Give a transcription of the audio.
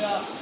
Yeah.